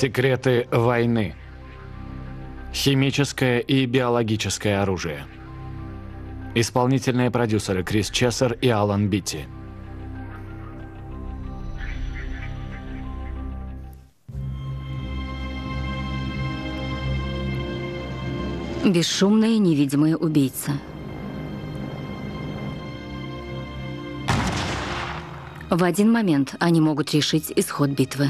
Секреты войны. Химическое и биологическое оружие. Исполнительные продюсеры Крис Чессер и Алан Битти. Бесшумная невидимая убийца. В один момент они могут решить исход битвы.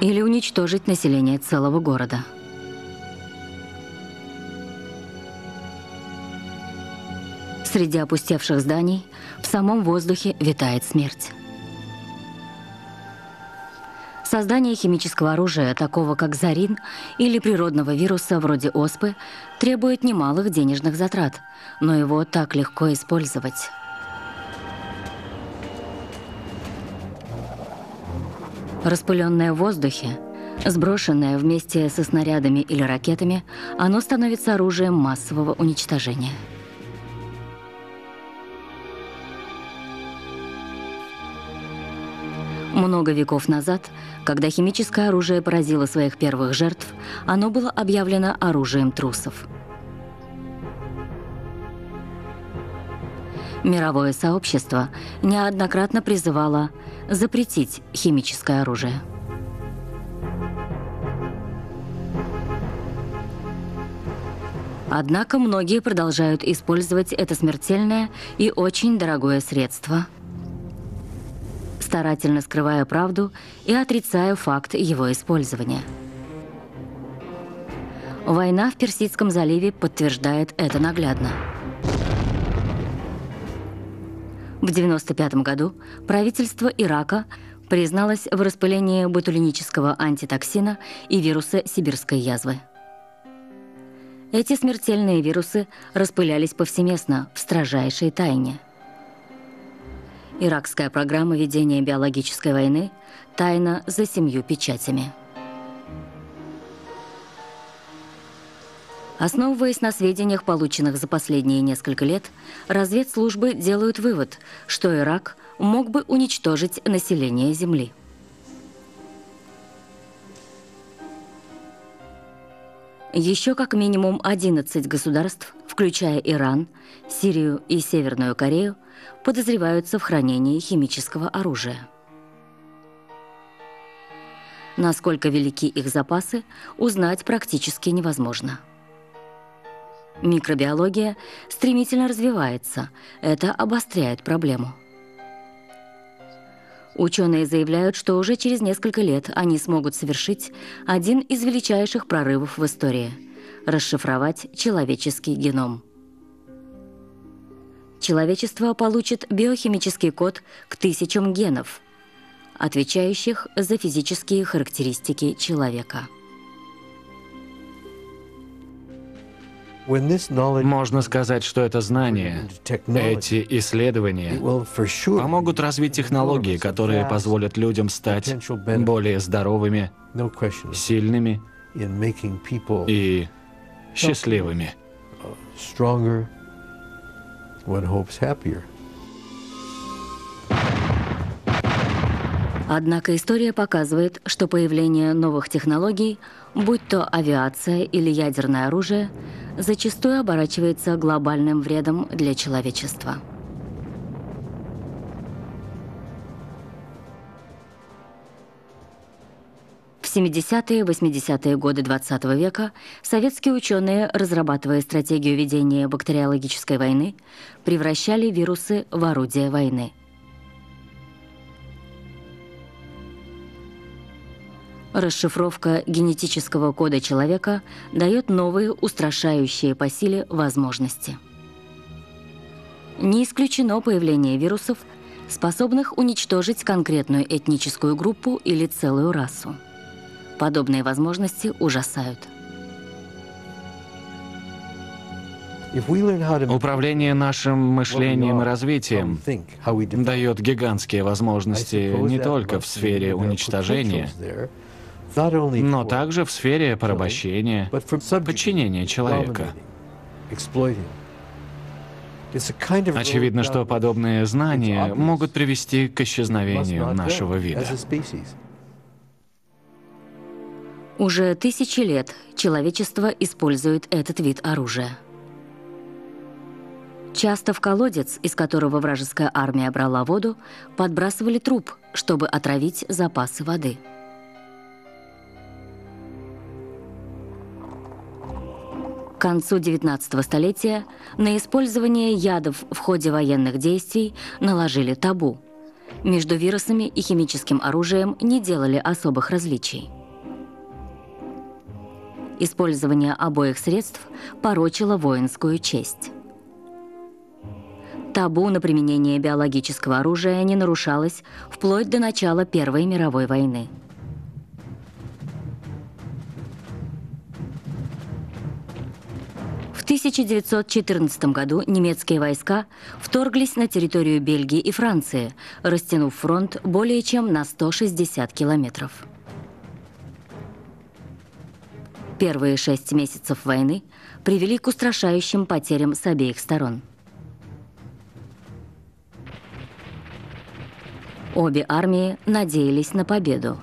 Или уничтожить население целого города. Среди опустевших зданий в самом воздухе витает смерть. Создание химического оружия, такого как зарин или природного вируса вроде оспы, требует немалых денежных затрат, но его так легко использовать. Распыленное в воздухе, сброшенное вместе со снарядами или ракетами, оно становится оружием массового уничтожения. Много веков назад, когда химическое оружие поразило своих первых жертв, оно было объявлено оружием трусов. Мировое сообщество неоднократно призывало запретить химическое оружие. Однако многие продолжают использовать это смертельное и очень дорогое средство – старательно скрывая правду и отрицая факт его использования. Война в Персидском заливе подтверждает это наглядно. В 1995 году правительство Ирака призналось в распылении ботулинического антитоксина и вируса сибирской язвы. Эти смертельные вирусы распылялись повсеместно в строжайшей тайне – Иракская программа ведения биологической войны тайна за семью печатями. Основываясь на сведениях, полученных за последние несколько лет, разведслужбы делают вывод, что Ирак мог бы уничтожить население Земли. Еще как минимум 11 государств, включая Иран, Сирию и Северную Корею, подозреваются в хранении химического оружия. Насколько велики их запасы, узнать практически невозможно. Микробиология стремительно развивается, это обостряет проблему. Ученые заявляют, что уже через несколько лет они смогут совершить один из величайших прорывов в истории – расшифровать человеческий геном человечество получит биохимический код к тысячам генов, отвечающих за физические характеристики человека. Можно сказать, что это знание, эти исследования помогут развить технологии, которые позволят людям стать более здоровыми, сильными и счастливыми. one hopes happier. Однако история показывает, что появление новых технологий, будь то авиация или ядерное оружие, зачастую оборачивается глобальным вредом для человечества. В 70-е 80-е годы 20 -го века советские ученые, разрабатывая стратегию ведения бактериологической войны, превращали вирусы в орудие войны. Расшифровка генетического кода человека дает новые устрашающие по силе возможности. Не исключено появление вирусов, способных уничтожить конкретную этническую группу или целую расу. Подобные возможности ужасают. Управление нашим мышлением и развитием дает гигантские возможности не только в сфере уничтожения, но также в сфере порабощения, подчинения человека. Очевидно, что подобные знания могут привести к исчезновению нашего вида. Уже тысячи лет человечество использует этот вид оружия. Часто в колодец, из которого вражеская армия брала воду, подбрасывали труп, чтобы отравить запасы воды. Концу 19 столетия на использование ядов в ходе военных действий наложили табу. Между вирусами и химическим оружием не делали особых различий. Использование обоих средств порочило воинскую честь. Табу на применение биологического оружия не нарушалось вплоть до начала Первой мировой войны. 1914 году немецкие войска вторглись на территорию Бельгии и Франции, растянув фронт более чем на 160 километров. Первые шесть месяцев войны привели к устрашающим потерям с обеих сторон. Обе армии надеялись на победу.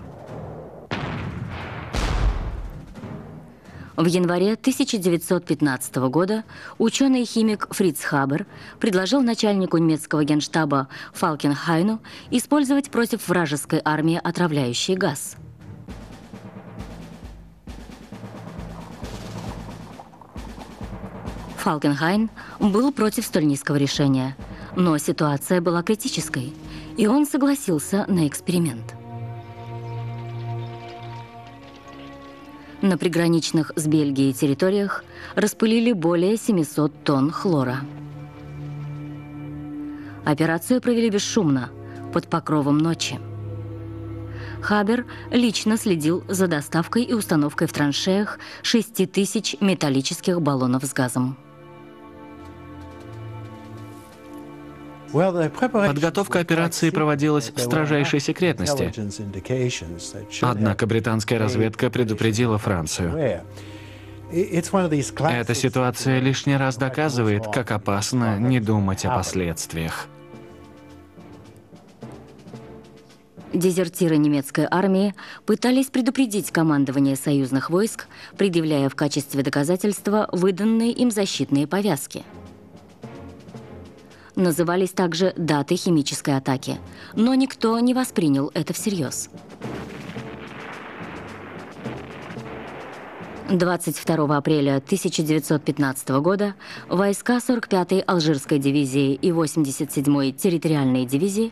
В январе 1915 года ученый-химик Фриц Хабер предложил начальнику немецкого генштаба Фалкенхайну использовать против вражеской армии отравляющий газ – Фалкенхайн был против столь низкого решения, но ситуация была критической, и он согласился на эксперимент. На приграничных с Бельгией территориях распылили более 700 тонн хлора. Операцию провели бесшумно, под покровом ночи. Хабер лично следил за доставкой и установкой в траншеях 6 тысяч металлических баллонов с газом. Подготовка операции проводилась в строжайшей секретности. Однако британская разведка предупредила Францию. Эта ситуация лишний раз доказывает, как опасно не думать о последствиях. Дезертиры немецкой армии пытались предупредить командование союзных войск, предъявляя в качестве доказательства выданные им защитные повязки – Назывались также даты химической атаки, но никто не воспринял это всерьез. 22 апреля 1915 года войска 45-й Алжирской дивизии и 87-й территориальной дивизии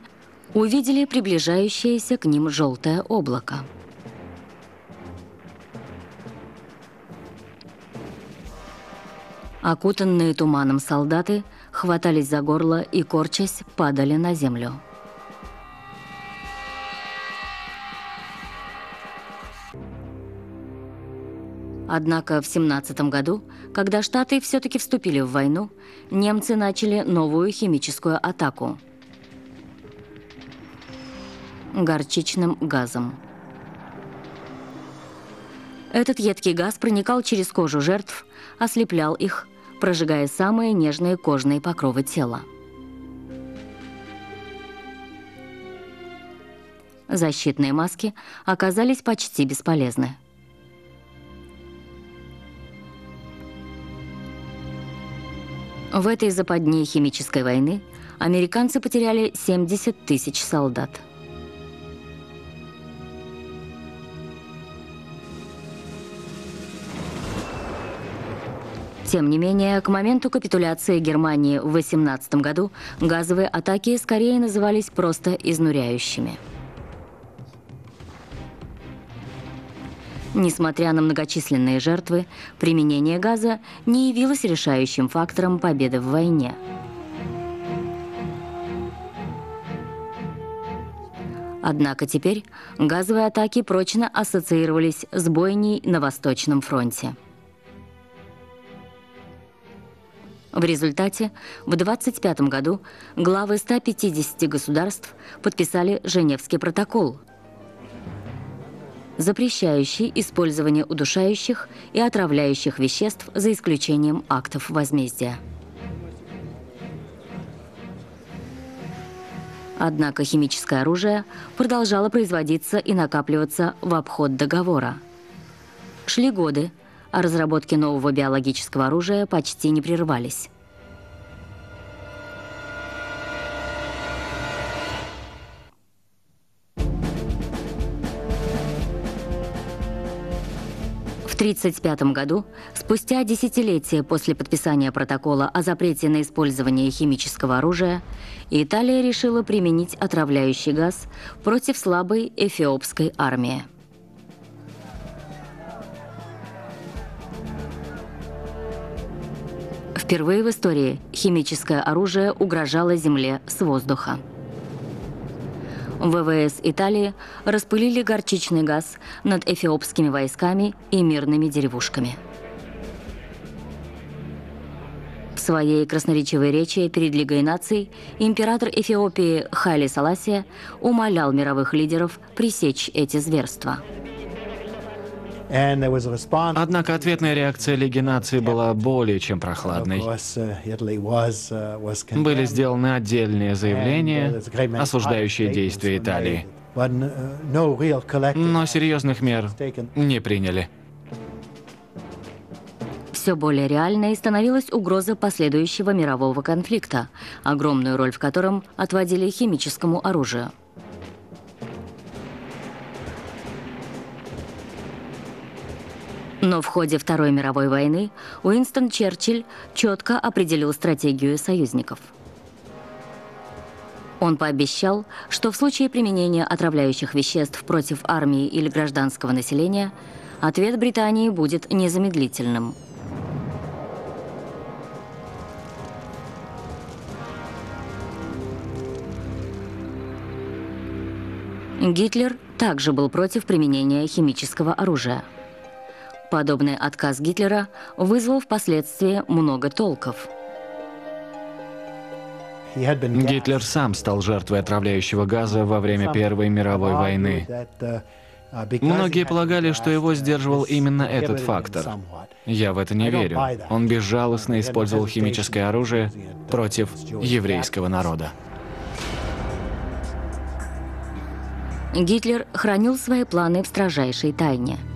увидели приближающееся к ним желтое облако. Окутанные туманом солдаты – хватались за горло и, корчась, падали на землю. Однако в 17 году, когда Штаты все-таки вступили в войну, немцы начали новую химическую атаку горчичным газом. Этот едкий газ проникал через кожу жертв, ослеплял их, прожигая самые нежные кожные покровы тела. Защитные маски оказались почти бесполезны. В этой западне химической войны американцы потеряли 70 тысяч солдат. Тем не менее, к моменту капитуляции Германии в 18 году газовые атаки скорее назывались просто изнуряющими. Несмотря на многочисленные жертвы, применение газа не явилось решающим фактором победы в войне. Однако теперь газовые атаки прочно ассоциировались с бойней на Восточном фронте. В результате в 25 году главы 150 государств подписали Женевский протокол, запрещающий использование удушающих и отравляющих веществ за исключением актов возмездия. Однако химическое оружие продолжало производиться и накапливаться в обход договора. Шли годы, а разработки нового биологического оружия почти не прерывались. В 1935 году, спустя десятилетия после подписания протокола о запрете на использование химического оружия, Италия решила применить отравляющий газ против слабой эфиопской армии. Впервые в истории химическое оружие угрожало Земле с воздуха. ВВС Италии распылили горчичный газ над эфиопскими войсками и мирными деревушками. В своей красноречивой речи перед Лигой наций император Эфиопии Хайли Саласия умолял мировых лидеров пресечь эти зверства. Однако ответная реакция Лиги наций была более чем прохладной. Были сделаны отдельные заявления, осуждающие действия Италии. Но серьезных мер не приняли. Все более реальной становилась угроза последующего мирового конфликта, огромную роль в котором отводили химическому оружию. Но в ходе Второй мировой войны Уинстон Черчилль четко определил стратегию союзников. Он пообещал, что в случае применения отравляющих веществ против армии или гражданского населения ответ Британии будет незамедлительным. Гитлер также был против применения химического оружия. Подобный отказ Гитлера вызвал впоследствии много толков. Гитлер сам стал жертвой отравляющего газа во время Первой мировой войны. Многие полагали, что его сдерживал именно этот фактор. Я в это не верю. Он безжалостно использовал химическое оружие против еврейского народа. Гитлер хранил свои планы в строжайшей тайне –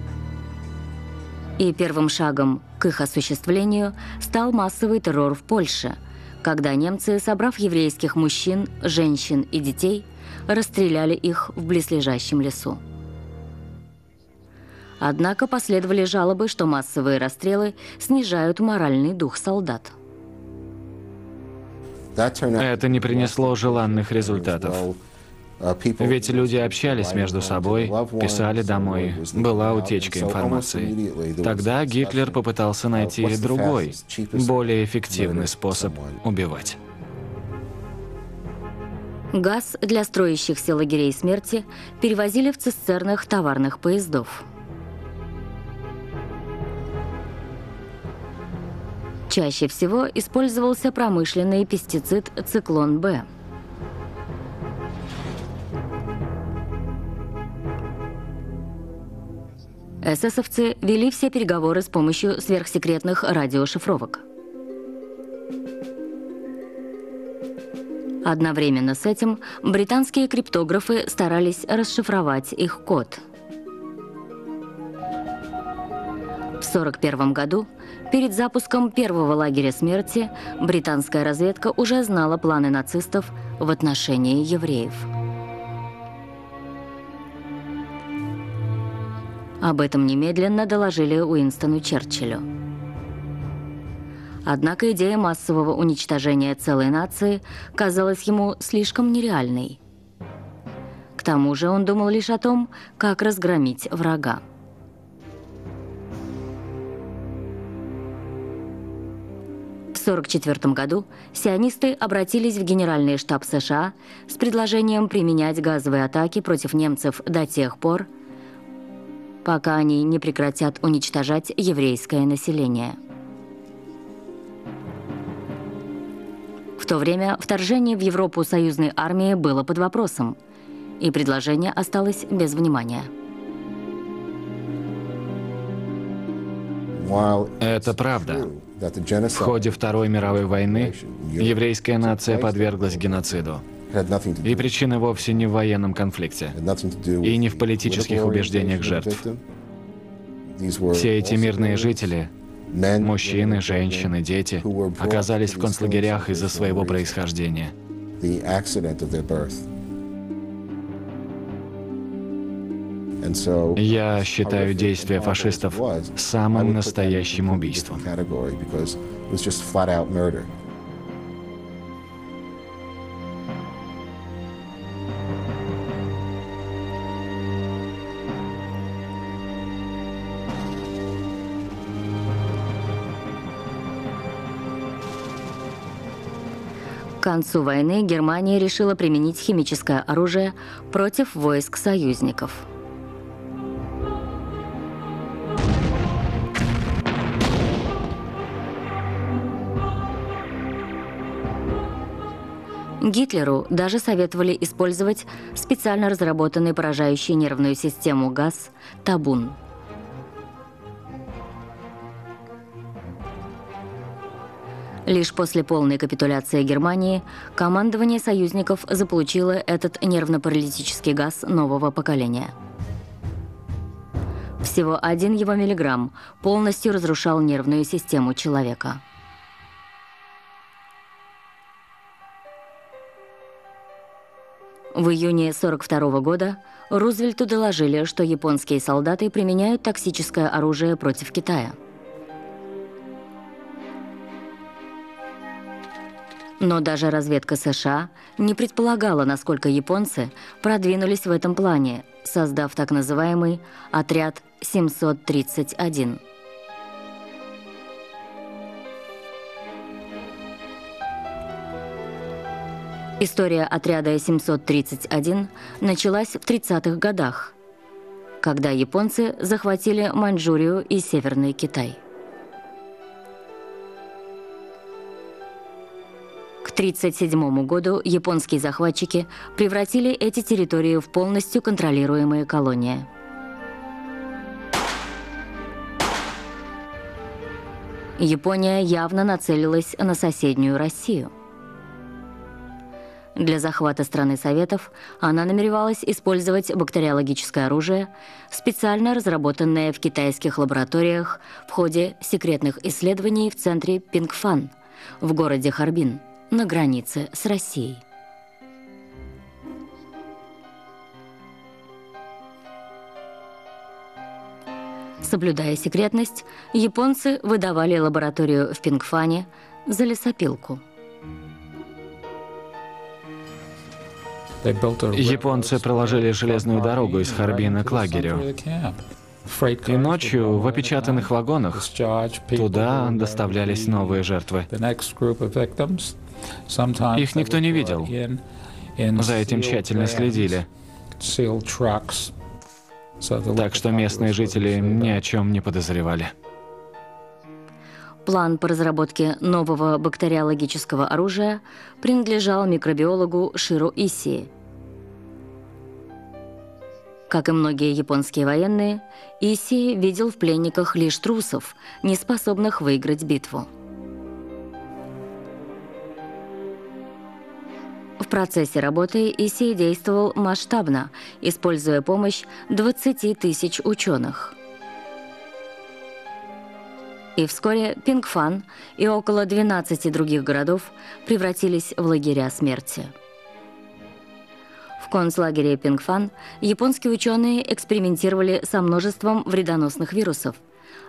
и первым шагом к их осуществлению стал массовый террор в Польше, когда немцы, собрав еврейских мужчин, женщин и детей, расстреляли их в близлежащем лесу. Однако последовали жалобы, что массовые расстрелы снижают моральный дух солдат. Это не принесло желанных результатов. Ведь люди общались между собой, писали домой, была утечка информации. Тогда Гитлер попытался найти другой, более эффективный способ убивать. Газ для строящихся лагерей смерти перевозили в цистернах товарных поездов. Чаще всего использовался промышленный пестицид «Циклон-Б». Эсэсовцы вели все переговоры с помощью сверхсекретных радиошифровок. Одновременно с этим британские криптографы старались расшифровать их код. В 1941 году, перед запуском первого лагеря смерти, британская разведка уже знала планы нацистов в отношении евреев. Об этом немедленно доложили Уинстону Черчиллю. Однако идея массового уничтожения целой нации казалась ему слишком нереальной. К тому же он думал лишь о том, как разгромить врага. В 1944 году сионисты обратились в Генеральный штаб США с предложением применять газовые атаки против немцев до тех пор, пока они не прекратят уничтожать еврейское население. В то время вторжение в Европу союзной армии было под вопросом, и предложение осталось без внимания. Это правда. В ходе Второй мировой войны еврейская нация подверглась геноциду. И причина вовсе не в военном конфликте и не в политических убеждениях жертв. Все эти мирные жители, мужчины, женщины, дети, оказались в концлагерях из-за своего происхождения. Я считаю действия фашистов самым настоящим убийством. Концу войны Германия решила применить химическое оружие против войск союзников. Гитлеру даже советовали использовать специально разработанный поражающий нервную систему газ «Табун». Лишь после полной капитуляции Германии командование союзников заполучило этот нервно-паралитический газ нового поколения. Всего один его миллиграмм полностью разрушал нервную систему человека. В июне 1942 года Рузвельту доложили, что японские солдаты применяют токсическое оружие против Китая. Но даже разведка США не предполагала, насколько японцы продвинулись в этом плане, создав так называемый «Отряд 731». История отряда 731 началась в 30-х годах, когда японцы захватили Маньчжурию и Северный Китай. 1937 году японские захватчики превратили эти территории в полностью контролируемые колонии. Япония явно нацелилась на соседнюю Россию – для захвата страны Советов она намеревалась использовать бактериологическое оружие, специально разработанное в китайских лабораториях в ходе секретных исследований в центре Пингфан в городе Харбин на границе с Россией. Соблюдая секретность, японцы выдавали лабораторию в Пингфане за лесопилку – Японцы проложили железную дорогу из Харбина к лагерю. И ночью в опечатанных вагонах туда доставлялись новые жертвы. Их никто не видел. За этим тщательно следили. Так что местные жители ни о чем не подозревали. План по разработке нового бактериологического оружия принадлежал микробиологу Широ Исии. Как и многие японские военные, Исии видел в пленниках лишь трусов, не способных выиграть битву. В процессе работы Исии действовал масштабно, используя помощь 20 тысяч ученых – и вскоре Пингфан и около 12 других городов превратились в лагеря смерти. В концлагере Пингфан японские ученые экспериментировали со множеством вредоносных вирусов,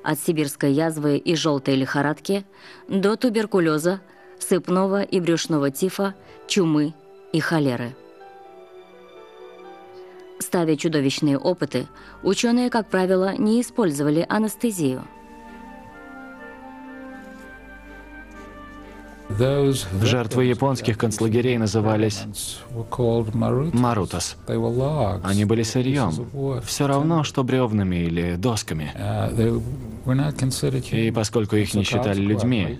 от сибирской язвы и желтой лихорадки до туберкулеза, сыпного и брюшного тифа, чумы и холеры. Ставя чудовищные опыты, ученые, как правило, не использовали анестезию – Жертвы японских концлагерей назывались Марутас. Они были сырьем, все равно, что бревнами или досками. И поскольку их не считали людьми,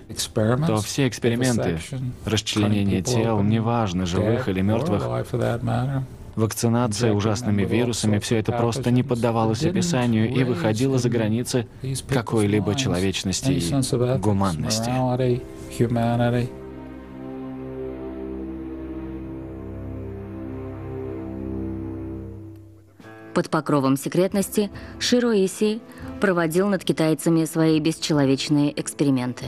то все эксперименты, расчленение тел, неважно, живых или мертвых, Вакцинация ужасными вирусами, все это просто не поддавалось описанию и выходило за границы какой-либо человечности и гуманности humanity. Под покровом секретности Широиси проводил над китайцами свои бесчеловечные эксперименты.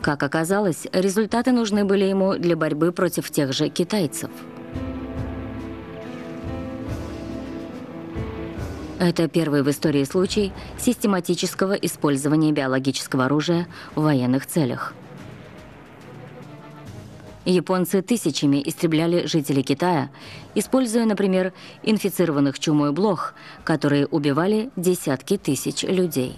Как оказалось, результаты нужны были ему для борьбы против тех же китайцев – Это первый в истории случай систематического использования биологического оружия в военных целях. Японцы тысячами истребляли жителей Китая, используя, например, инфицированных чумой блох, которые убивали десятки тысяч людей.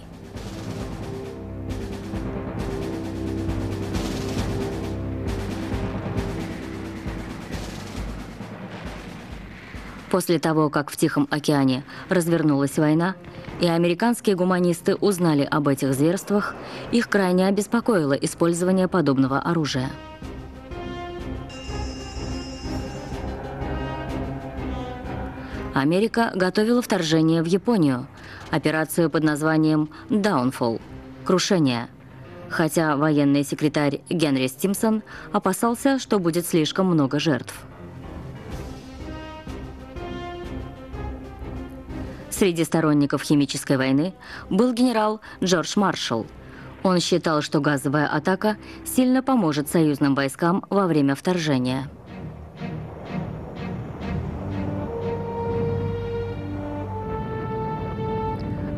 После того, как в Тихом океане развернулась война, и американские гуманисты узнали об этих зверствах, их крайне обеспокоило использование подобного оружия. Америка готовила вторжение в Японию, операцию под названием «Downfall» – «Крушение», хотя военный секретарь Генри Стимсон опасался, что будет слишком много жертв. Среди сторонников химической войны был генерал Джордж Маршалл. Он считал, что газовая атака сильно поможет союзным войскам во время вторжения.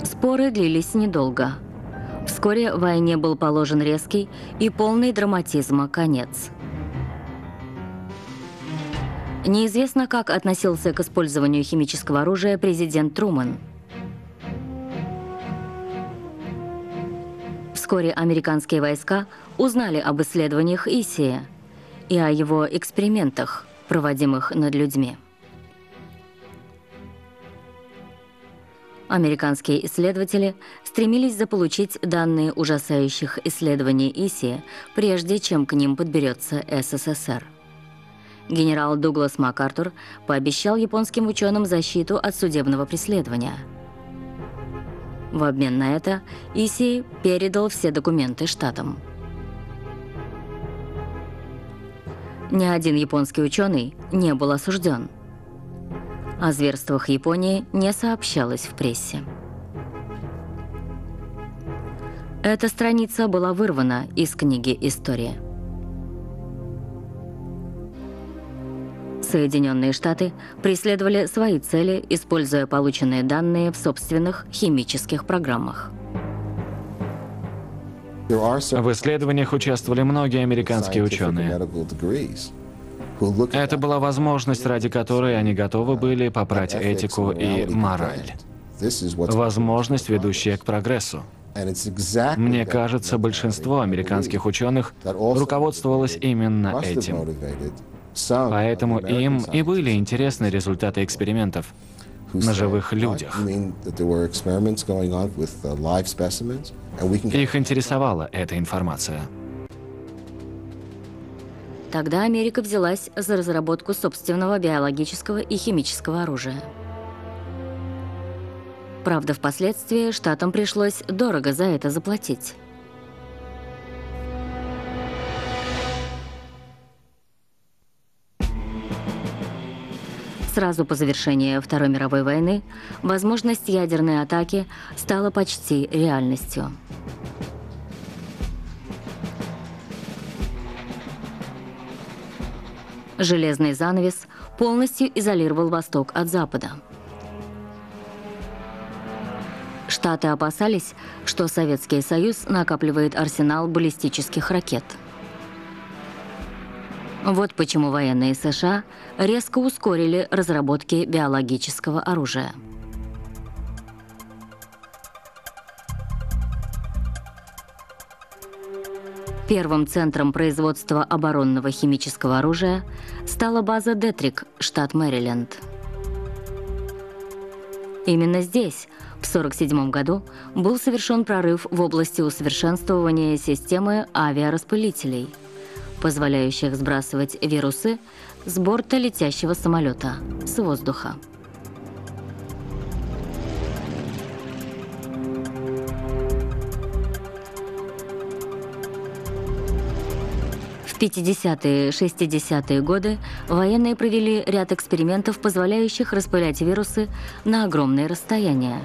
Споры длились недолго. Вскоре войне был положен резкий и полный драматизма конец. Неизвестно, как относился к использованию химического оружия президент Труман. Вскоре американские войска узнали об исследованиях Исия и о его экспериментах, проводимых над людьми. Американские исследователи стремились заполучить данные ужасающих исследований Исия, прежде чем к ним подберется СССР. Генерал Дуглас МакАртур пообещал японским ученым защиту от судебного преследования. В обмен на это Иси передал все документы штатам. Ни один японский ученый не был осужден. О зверствах Японии не сообщалось в прессе. Эта страница была вырвана из книги «История». Соединенные Штаты преследовали свои цели, используя полученные данные в собственных химических программах. В исследованиях участвовали многие американские ученые. Это была возможность, ради которой они готовы были попрать этику и мораль. Возможность, ведущая к прогрессу. Мне кажется, большинство американских ученых руководствовалось именно этим. Поэтому им и были интересны результаты экспериментов на живых людях. Их интересовала эта информация. Тогда Америка взялась за разработку собственного биологического и химического оружия. Правда, впоследствии штатам пришлось дорого за это заплатить. Сразу по завершении Второй мировой войны возможность ядерной атаки стала почти реальностью. Железный занавес полностью изолировал Восток от Запада. Штаты опасались, что Советский Союз накапливает арсенал баллистических ракет – вот почему военные США резко ускорили разработки биологического оружия. Первым центром производства оборонного химического оружия стала база Детрик, штат Мэриленд. Именно здесь, в 1947 году, был совершен прорыв в области усовершенствования системы авиараспылителей – позволяющих сбрасывать вирусы с борта летящего самолета, с воздуха. В 50-е 60-е годы военные провели ряд экспериментов, позволяющих распылять вирусы на огромные расстояния.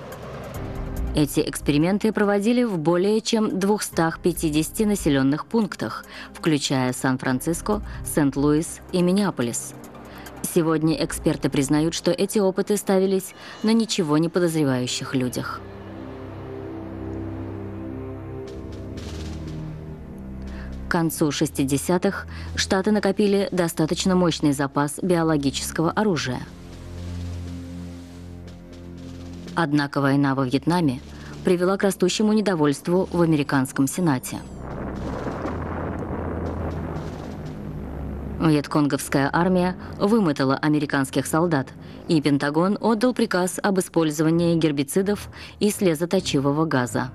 Эти эксперименты проводили в более чем 250 населенных пунктах, включая Сан-Франциско, Сент-Луис и Миннеаполис. Сегодня эксперты признают, что эти опыты ставились на ничего не подозревающих людях. К концу 60-х Штаты накопили достаточно мощный запас биологического оружия. Однако война во Вьетнаме привела к растущему недовольству в американском Сенате. Вьетконговская армия вымотала американских солдат, и Пентагон отдал приказ об использовании гербицидов и слезоточивого газа.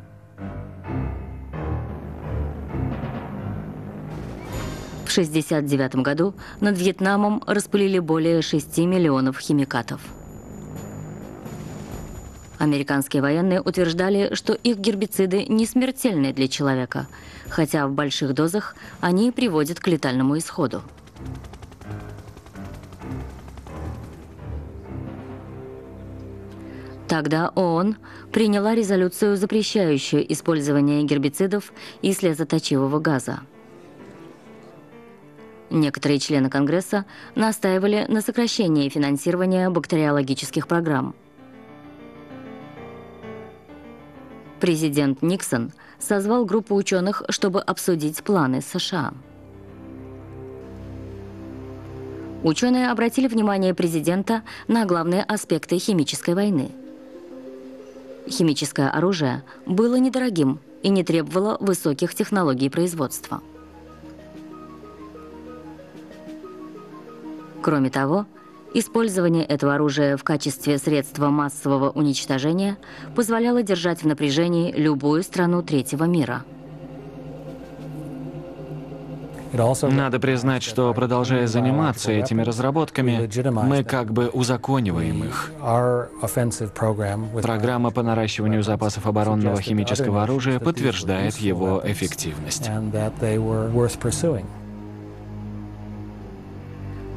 В 1969 году над Вьетнамом распылили более 6 миллионов химикатов. Американские военные утверждали, что их гербициды не смертельны для человека, хотя в больших дозах они приводят к летальному исходу. Тогда ООН приняла резолюцию, запрещающую использование гербицидов и слезоточивого газа. Некоторые члены Конгресса настаивали на сокращении финансирования бактериологических программ. Президент Никсон созвал группу ученых, чтобы обсудить планы США. Ученые обратили внимание президента на главные аспекты химической войны. Химическое оружие было недорогим и не требовало высоких технологий производства. Кроме того, использование этого оружия в качестве средства массового уничтожения позволяло держать в напряжении любую страну третьего мира. Надо признать, что продолжая заниматься этими разработками, мы как бы узакониваем их. Программа по наращиванию запасов оборонного химического оружия подтверждает его эффективность.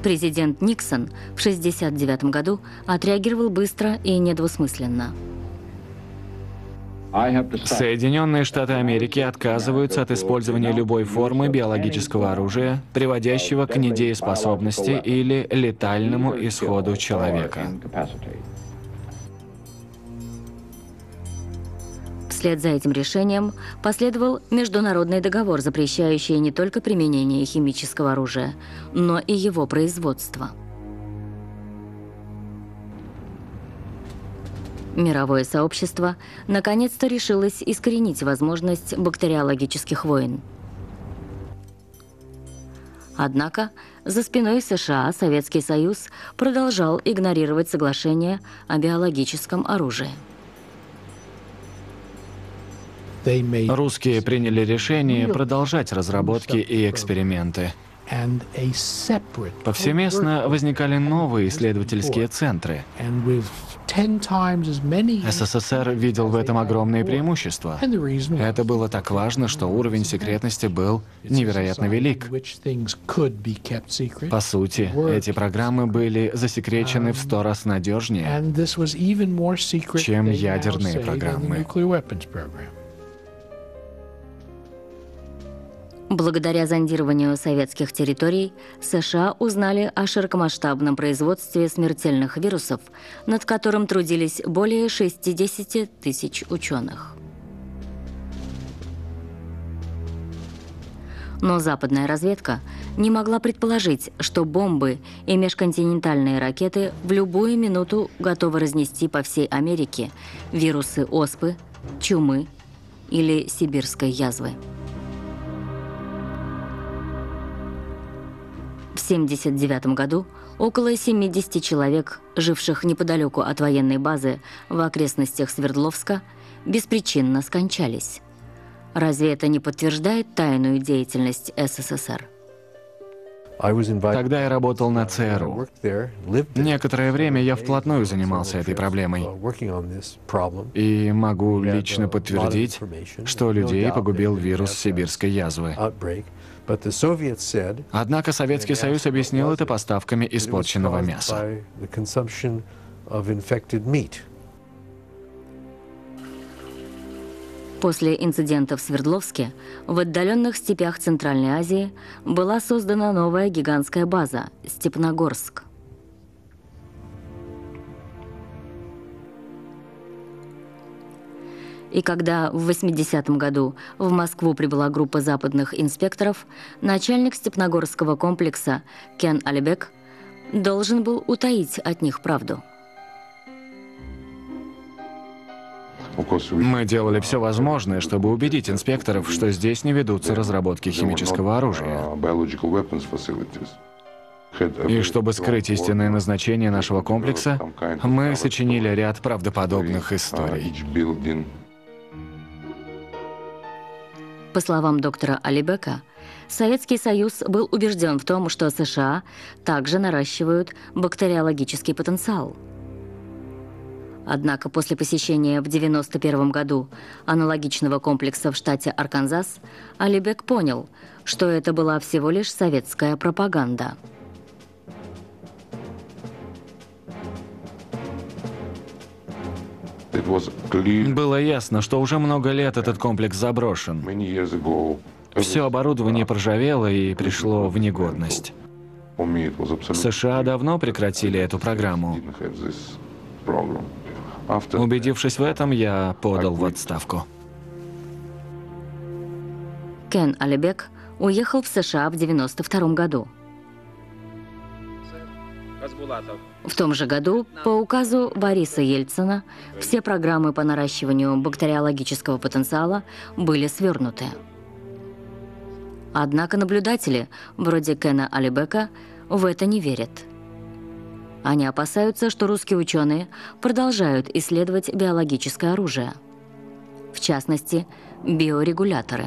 Президент Никсон в 1969 году отреагировал быстро и недвусмысленно. Соединенные Штаты Америки отказываются от использования любой формы биологического оружия, приводящего к недееспособности или летальному исходу человека. Вслед за этим решением последовал международный договор, запрещающий не только применение химического оружия, но и его производство. Мировое сообщество наконец-то решилось искоренить возможность бактериологических войн. Однако за спиной США Советский Союз продолжал игнорировать соглашение о биологическом оружии. Русские приняли решение продолжать разработки и эксперименты. Повсеместно возникали новые исследовательские центры. СССР видел в этом огромные преимущества. Это было так важно, что уровень секретности был невероятно велик. По сути, эти программы были засекречены в сто раз надежнее, чем ядерные программы. Благодаря зондированию советских территорий США узнали о широкомасштабном производстве смертельных вирусов, над которым трудились более 60 тысяч ученых. Но западная разведка не могла предположить, что бомбы и межконтинентальные ракеты в любую минуту готовы разнести по всей Америке вирусы оспы, чумы или сибирской язвы. 1979 году около 70 человек, живших неподалеку от военной базы в окрестностях Свердловска, беспричинно скончались. Разве это не подтверждает тайную деятельность СССР? Тогда я работал на ЦРУ. Некоторое время я вплотную занимался этой проблемой. И могу лично подтвердить, что людей погубил вирус сибирской язвы. Однако Советский Союз объяснил это поставками испорченного мяса. После инцидента в Свердловске в отдаленных степях Центральной Азии была создана новая гигантская база – Степногорск. И когда в 80-м году в Москву прибыла группа западных инспекторов, начальник Степногорского комплекса Кен Алибек должен был утаить от них правду – Мы делали все возможное, чтобы убедить инспекторов, что здесь не ведутся разработки химического оружия. И чтобы скрыть истинное назначение нашего комплекса, мы сочинили ряд правдоподобных историй. По словам доктора Алибека, Советский Союз был убежден в том, что США также наращивают бактериологический потенциал – Однако после посещения в 1991 году аналогичного комплекса в штате Арканзас, Алибек понял, что это была всего лишь советская пропаганда. Было ясно, что уже много лет этот комплекс заброшен. Все оборудование проржавело и пришло в негодность. США давно прекратили эту программу. Убедившись в этом, я подал в отставку. Кен Алибек уехал в США в 92 году. В том же году, по указу Бориса Ельцина, все программы по наращиванию бактериологического потенциала были свернуты. Однако наблюдатели, вроде Кена Алибека, в это не верят – они опасаются, что русские ученые продолжают исследовать биологическое оружие. В частности, биорегуляторы.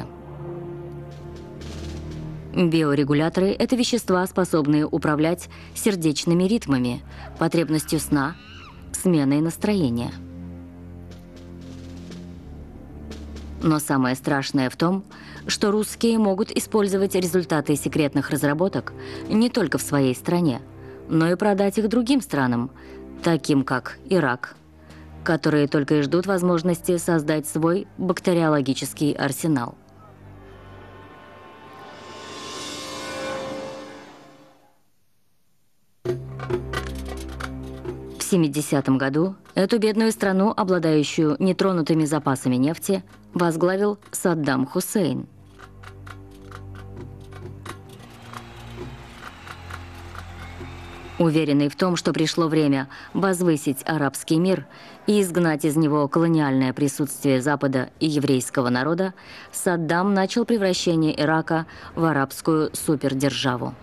Биорегуляторы – это вещества, способные управлять сердечными ритмами, потребностью сна, сменой настроения. Но самое страшное в том, что русские могут использовать результаты секретных разработок не только в своей стране – но и продать их другим странам, таким как Ирак, которые только и ждут возможности создать свой бактериологический арсенал. 70 году эту бедную страну, обладающую нетронутыми запасами нефти, возглавил Саддам Хусейн – Уверенный в том, что пришло время возвысить арабский мир и изгнать из него колониальное присутствие Запада и еврейского народа, Саддам начал превращение Ирака в арабскую супердержаву.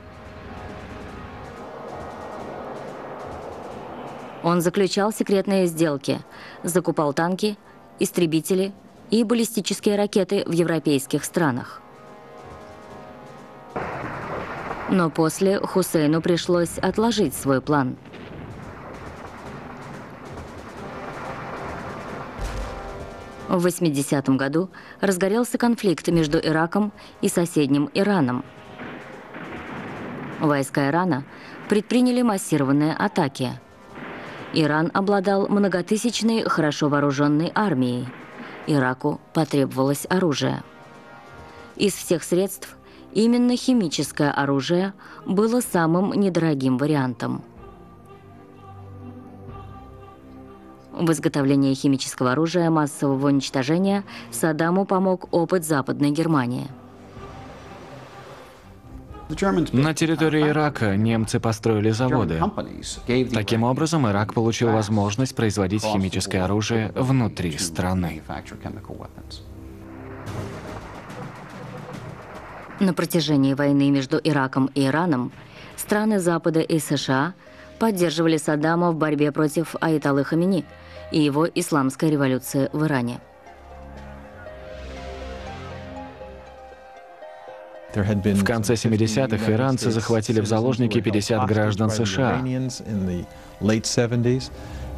Он заключал секретные сделки, закупал танки, истребители и баллистические ракеты в европейских странах. Но после Хусейну пришлось отложить свой план. В 80 году разгорелся конфликт между Ираком и соседним Ираном. Войска Ирана предприняли массированные атаки. Иран обладал многотысячной, хорошо вооруженной армией. Ираку потребовалось оружие. Из всех средств Именно химическое оружие было самым недорогим вариантом. В изготовлении химического оружия массового уничтожения Саддаму помог опыт Западной Германии. На территории Ирака немцы построили заводы. Таким образом, Ирак получил возможность производить химическое оружие внутри страны. На протяжении войны между Ираком и Ираном страны Запада и США поддерживали Саддама в борьбе против Айталы Хамини и его исламской революции в Иране. В конце 70-х иранцы захватили в заложники 50 граждан США.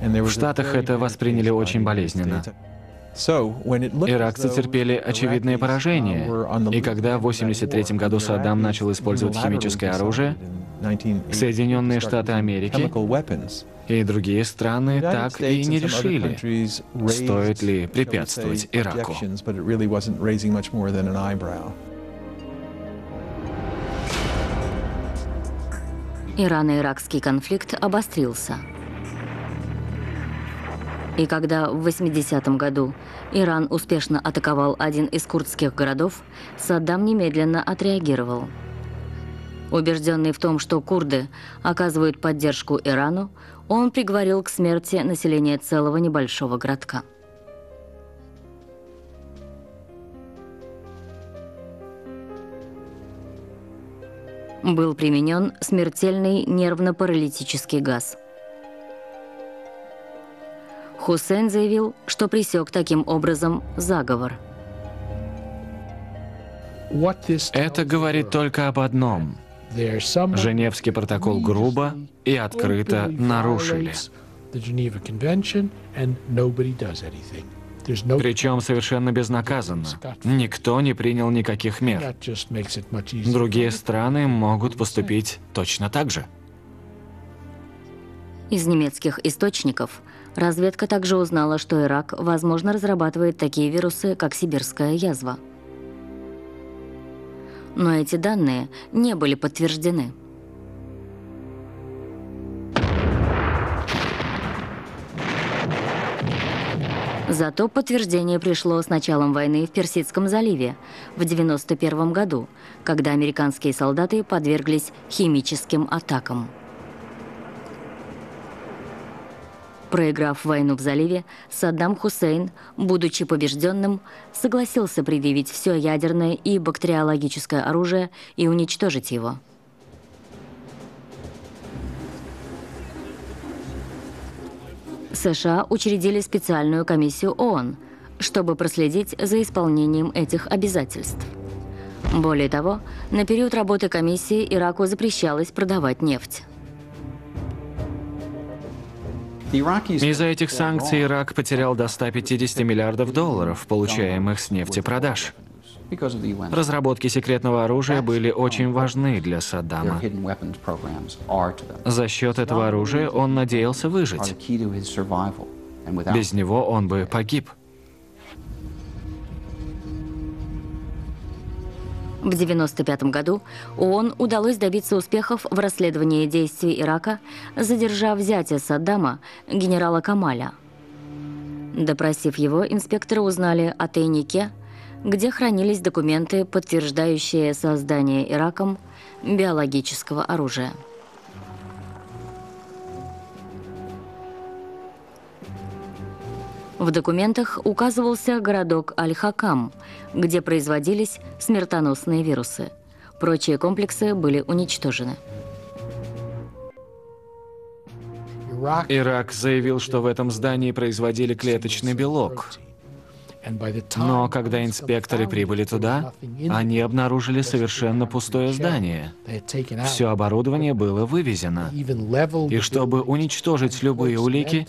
В Штатах это восприняли очень болезненно. Иракцы терпели очевидные поражения, и когда в 1983 году Саддам начал использовать химическое оружие, Соединенные Штаты Америки и другие страны так и не решили, стоит ли препятствовать Ираку. Ирано-иракский конфликт обострился. И когда в 80-м году Иран успешно атаковал один из курдских городов, Саддам немедленно отреагировал. Убежденный в том, что курды оказывают поддержку Ирану, он приговорил к смерти население целого небольшого городка. Был применен смертельный нервно-паралитический газ. Хусейн заявил, что пресек таким образом заговор. Это говорит только об одном – Женевский протокол грубо и открыто нарушили. Причем совершенно безнаказанно. Никто не принял никаких мер. Другие страны могут поступить точно так же. Из немецких источников разведка также узнала, что Ирак, возможно, разрабатывает такие вирусы, как сибирская язва – но эти данные не были подтверждены. Зато подтверждение пришло с началом войны в Персидском заливе в 1991 году, когда американские солдаты подверглись химическим атакам. Проиграв войну в заливе, Саддам Хусейн, будучи побежденным, согласился предъявить все ядерное и бактериологическое оружие и уничтожить его. США учредили специальную комиссию ООН, чтобы проследить за исполнением этих обязательств. Более того, на период работы комиссии Ираку запрещалось продавать нефть. Из-за этих санкций Ирак потерял до 150 миллиардов долларов, получаемых с нефтепродаж. Разработки секретного оружия были очень важны для Саддама. За счет этого оружия он надеялся выжить. Без него он бы погиб. В 1995 году ООН удалось добиться успехов в расследовании действий Ирака, задержав взятие Саддама генерала Камаля. Допросив его, инспекторы узнали о тайнике, где хранились документы, подтверждающие создание Ираком биологического оружия. В документах указывался городок Аль-Хакам, где производились смертоносные вирусы. Прочие комплексы были уничтожены. Ирак заявил, что в этом здании производили клеточный белок. Но когда инспекторы прибыли туда, они обнаружили совершенно пустое здание. Все оборудование было вывезено. И чтобы уничтожить любые улики,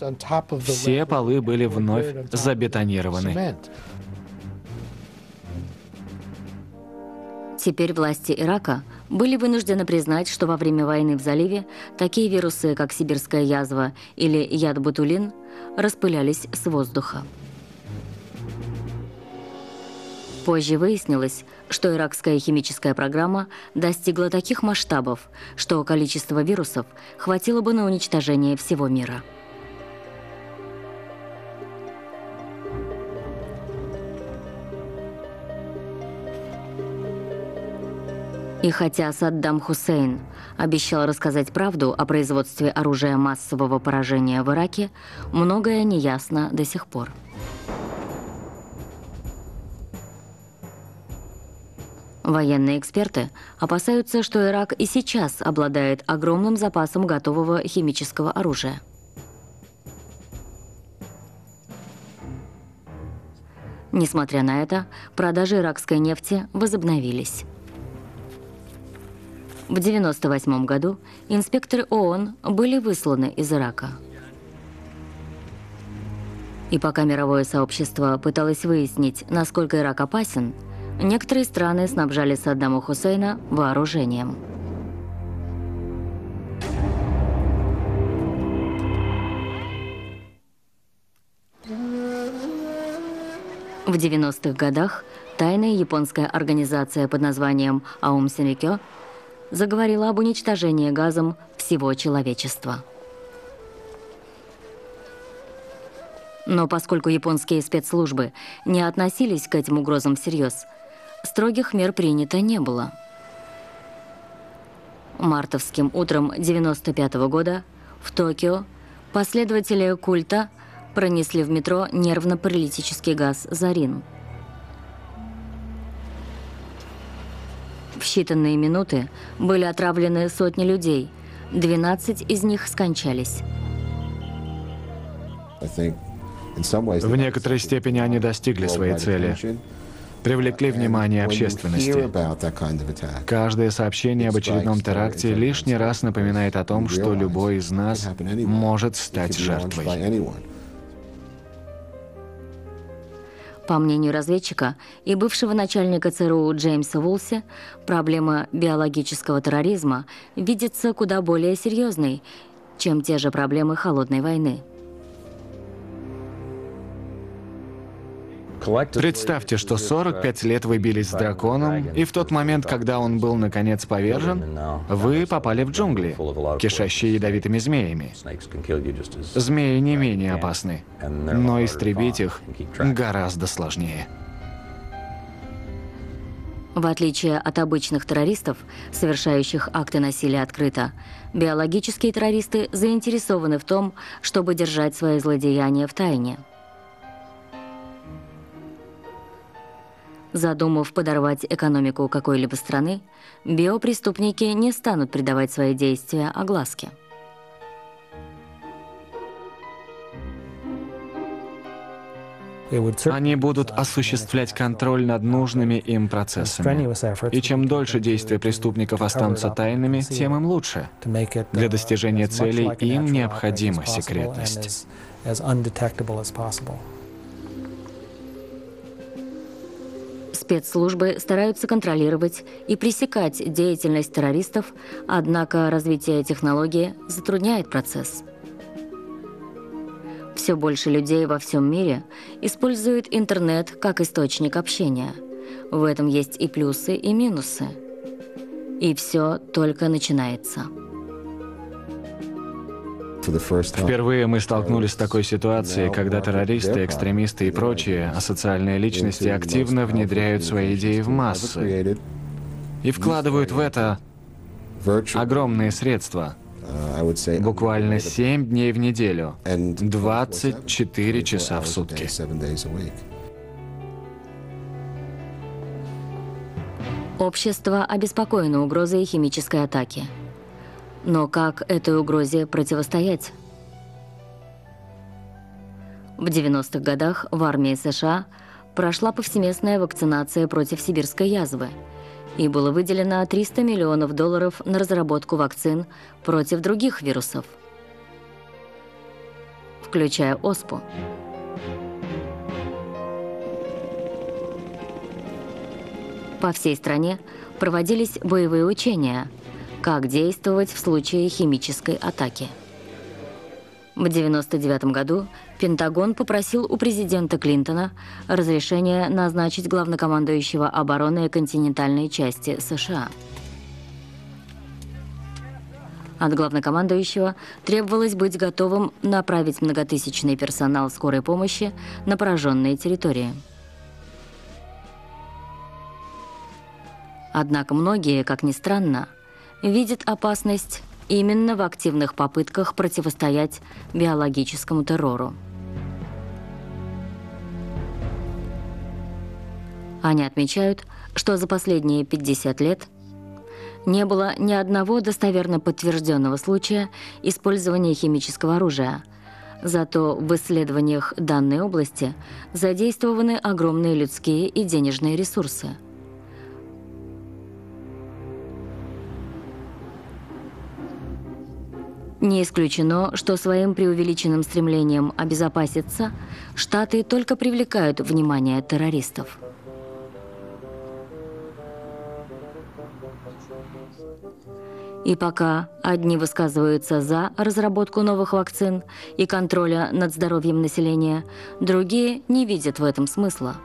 все полы были вновь забетонированы. Теперь власти Ирака были вынуждены признать, что во время войны в заливе такие вирусы, как сибирская язва или яд-ботулин, распылялись с воздуха. Позже выяснилось, что иракская химическая программа достигла таких масштабов, что количество вирусов хватило бы на уничтожение всего мира. И хотя Саддам Хусейн обещал рассказать правду о производстве оружия массового поражения в Ираке, многое неясно до сих пор. Военные эксперты опасаются, что Ирак и сейчас обладает огромным запасом готового химического оружия. Несмотря на это, продажи иракской нефти возобновились. В 1998 году инспекторы ООН были высланы из Ирака. И пока мировое сообщество пыталось выяснить, насколько Ирак опасен, некоторые страны снабжали Саддама Хусейна вооружением. В 90-х годах тайная японская организация под названием Аум Синрикё заговорила об уничтожении газом всего человечества. Но поскольку японские спецслужбы не относились к этим угрозам всерьез, строгих мер принято не было. Мартовским утром 95 -го года в Токио последователи культа – пронесли в метро нервно-паралитический газ «Зарин». В считанные минуты были отравлены сотни людей, 12 из них скончались. В некоторой степени они достигли своей цели. Привлекли внимание общественности. Каждое сообщение об очередном теракте лишний раз напоминает о том, что любой из нас может стать жертвой. По мнению разведчика и бывшего начальника ЦРУ Джеймса Вулси, проблема биологического терроризма видится куда более серьезной, чем те же проблемы холодной войны. Представьте, что 45 лет вы бились с драконом, и в тот момент, когда он был наконец повержен, вы попали в джунгли, кишащие ядовитыми змеями. Змеи не менее опасны, но истребить их гораздо сложнее. В отличие от обычных террористов, совершающих акты насилия открыто, биологические террористы заинтересованы в том, чтобы держать свои злодеяния в тайне – Задумав подорвать экономику какой-либо страны, биопреступники не станут придавать свои действия огласке. Они будут осуществлять контроль над нужными им процессами. И чем дольше действия преступников останутся тайными, тем им лучше. Для достижения целей им необходима секретность. Спецслужбы стараются контролировать и пресекать деятельность террористов, однако развитие технологии затрудняет процесс. Все больше людей во всем мире используют интернет как источник общения. В этом есть и плюсы, и минусы. И все только начинается. Впервые мы столкнулись с такой ситуацией, когда террористы, экстремисты и прочие асоциальные личности активно внедряют свои идеи в массы и вкладывают в это огромные средства. Буквально 7 дней в неделю, 24 часа в сутки. Общество обеспокоено угрозой химической атаки – но как этой угрозе противостоять? В 90-х годах в армии США прошла повсеместная вакцинация против сибирской язвы, и было выделено 300 миллионов долларов на разработку вакцин против других вирусов, включая ОСПУ. По всей стране проводились боевые учения – как действовать в случае химической атаки. В 1999 году Пентагон попросил у президента Клинтона разрешения назначить главнокомандующего обороны континентальной части США. От главнокомандующего требовалось быть готовым направить многотысячный персонал скорой помощи на пораженные территории. Однако многие, как ни странно, видит опасность именно в активных попытках противостоять биологическому террору. Они отмечают, что за последние 50 лет не было ни одного достоверно подтвержденного случая использования химического оружия. Зато в исследованиях данной области задействованы огромные людские и денежные ресурсы – Не исключено, что своим преувеличенным стремлением обезопаситься Штаты только привлекают внимание террористов. И пока одни высказываются за разработку новых вакцин и контроля над здоровьем населения, другие не видят в этом смысла.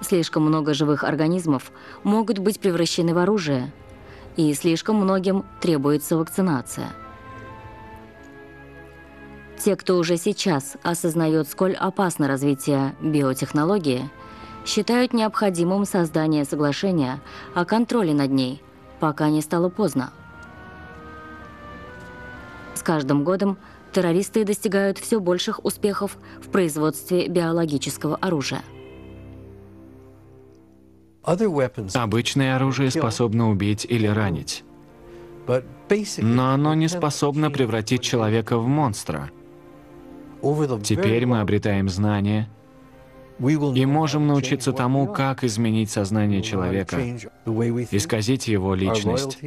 Слишком много живых организмов могут быть превращены в оружие – и слишком многим требуется вакцинация. Те, кто уже сейчас осознает, сколь опасно развитие биотехнологии, считают необходимым создание соглашения о контроле над ней, пока не стало поздно. С каждым годом террористы достигают все больших успехов в производстве биологического оружия. Обычное оружие способно убить или ранить. Но оно не способно превратить человека в монстра. Теперь мы обретаем знания и можем научиться тому, как изменить сознание человека, исказить его личность,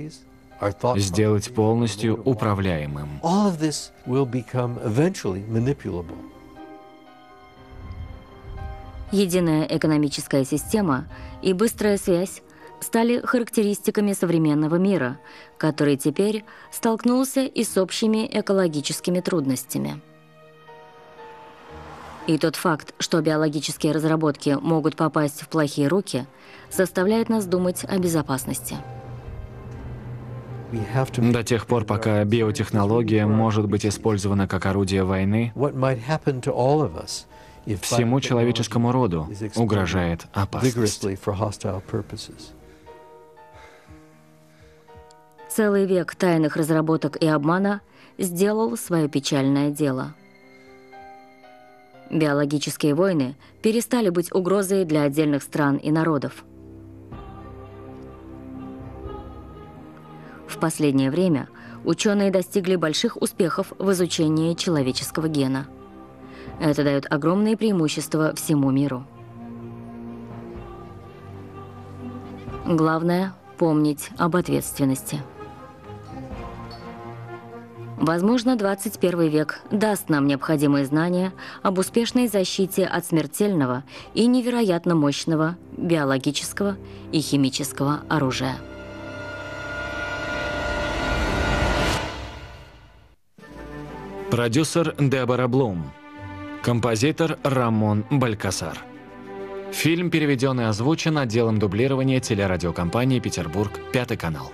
сделать полностью управляемым. Единая экономическая система и быстрая связь стали характеристиками современного мира, который теперь столкнулся и с общими экологическими трудностями. И тот факт, что биологические разработки могут попасть в плохие руки, заставляет нас думать о безопасности. До тех пор, пока биотехнология может быть использована как орудие войны, Всему человеческому роду угрожает опасность. Целый век тайных разработок и обмана сделал свое печальное дело. Биологические войны перестали быть угрозой для отдельных стран и народов. В последнее время ученые достигли больших успехов в изучении человеческого гена – это дает огромные преимущества всему миру. Главное – помнить об ответственности. Возможно, 21 век даст нам необходимые знания об успешной защите от смертельного и невероятно мощного биологического и химического оружия. Продюсер Дебора Блум. Композитор Рамон Балькасар. Фильм переведен и озвучен отделом дублирования телерадиокомпании «Петербург», Пятый канал.